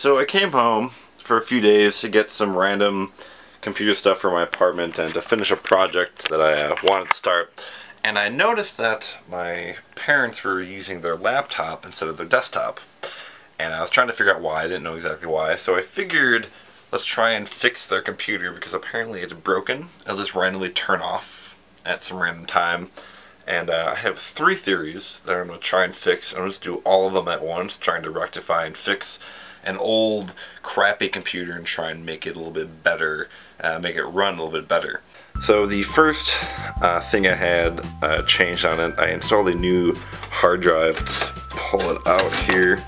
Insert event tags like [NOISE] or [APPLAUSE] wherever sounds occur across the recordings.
So I came home for a few days to get some random computer stuff for my apartment and to finish a project that I uh, wanted to start. And I noticed that my parents were using their laptop instead of their desktop. And I was trying to figure out why, I didn't know exactly why. So I figured let's try and fix their computer because apparently it's broken. It'll just randomly turn off at some random time. And uh, I have three theories that I'm going to try and fix. I'm going to do all of them at once, trying to rectify and fix an old crappy computer and try and make it a little bit better, uh, make it run a little bit better. So the first uh, thing I had uh, changed on it, I installed a new hard drive. Let's pull it out here.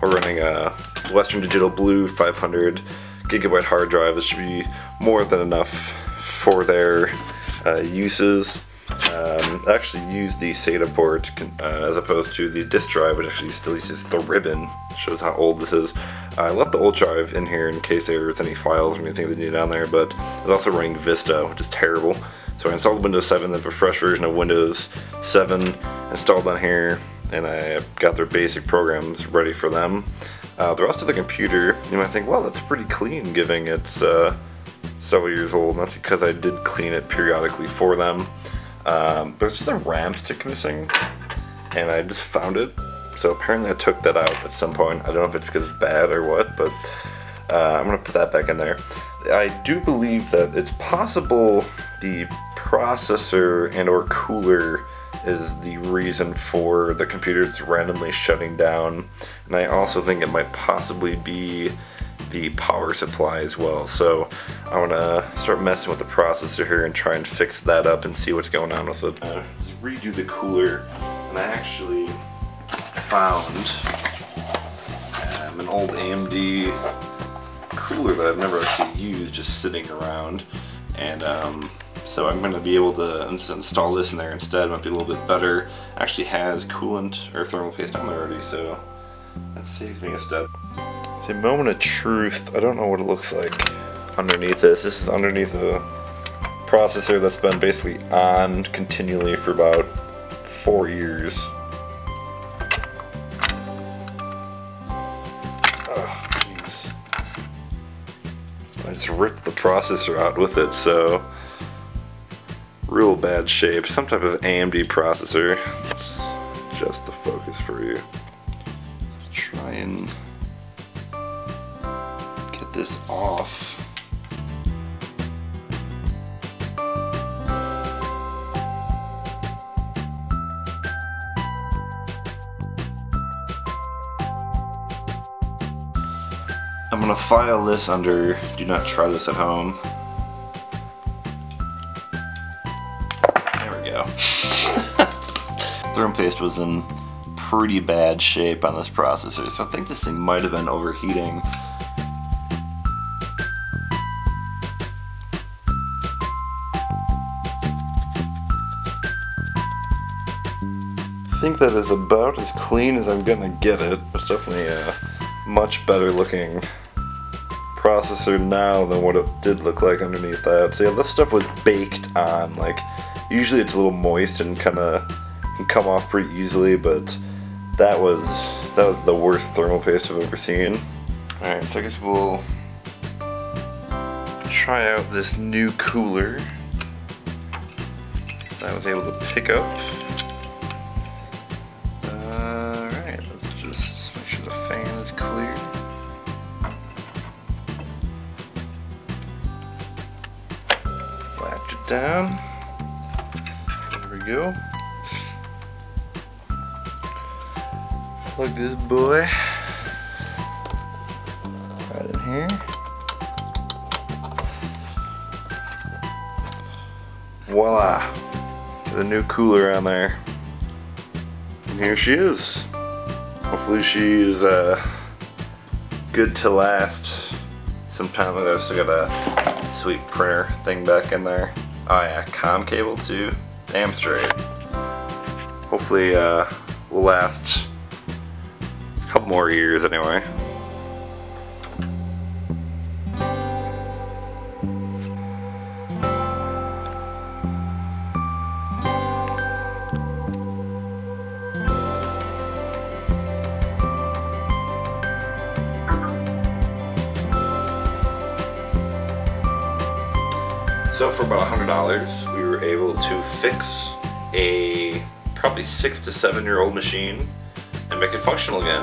We're running a Western Digital Blue 500 gigabyte hard drive. This should be more than enough for their uh, uses. Um, I actually use the SATA port uh, as opposed to the disk drive, which actually still uses the ribbon. Shows how old this is. I left the old drive in here in case there's any files or anything that need down there, but it's also running Vista, which is terrible. So I installed Windows 7, then a fresh version of Windows 7 installed on here, and I got their basic programs ready for them. Uh, the rest of the computer, you might think, well, that's pretty clean, giving it's uh, several years old. And that's because I did clean it periodically for them. Um, there's just a RAM stick missing, and I just found it. So apparently I took that out at some point. I don't know if it's because it's bad or what, but uh, I'm gonna put that back in there. I do believe that it's possible the processor and or cooler is the reason for the computer randomly shutting down. And I also think it might possibly be the power supply as well. So I want to start messing with the processor here and try and fix that up and see what's going on with it. Uh, redo the cooler and I actually found um, an old AMD cooler that I've never actually used just sitting around and um, so I'm going to be able to install this in there instead. It might be a little bit better. Actually has coolant or thermal paste on there already, so that saves me a step. It's a moment of truth. I don't know what it looks like underneath this. This is underneath a processor that's been basically on continually for about four years. Oh, jeez. I just ripped the processor out with it, so real bad shape. Some type of AMD processor. Let's adjust the focus for you. Try and this off. I'm gonna file this under do not try this at home. There we go. [LAUGHS] Thermal paste was in pretty bad shape on this processor, so I think this thing might have been overheating. Think that is about as clean as I'm gonna get it. It's definitely a much better looking processor now than what it did look like underneath that. So yeah, this stuff was baked on. Like, usually it's a little moist and kind of can come off pretty easily, but that was that was the worst thermal paste I've ever seen. All right, so I guess we'll try out this new cooler that I was able to pick up. Make sure the fan is clear. Latch it down. There we go. Plug this boy right in here. Voila! The new cooler on there. And here she is. Hopefully she's uh, good to last some time. I've still got a sweet printer thing back in there. Oh yeah, com cable too. Damn straight. Hopefully uh, will last a couple more years anyway. So for about $100, we were able to fix a probably six to seven year old machine and make it functional again.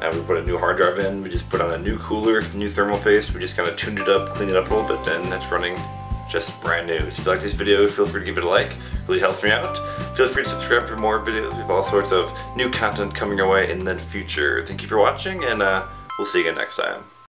And we put a new hard drive in, we just put on a new cooler, new thermal paste, we just kind of tuned it up, cleaned it up a little bit, and it's running just brand new. So if you like this video, feel free to give it a like, it really helps me out. Feel free to subscribe for more videos, we have all sorts of new content coming your way in the future. Thank you for watching, and uh, we'll see you again next time.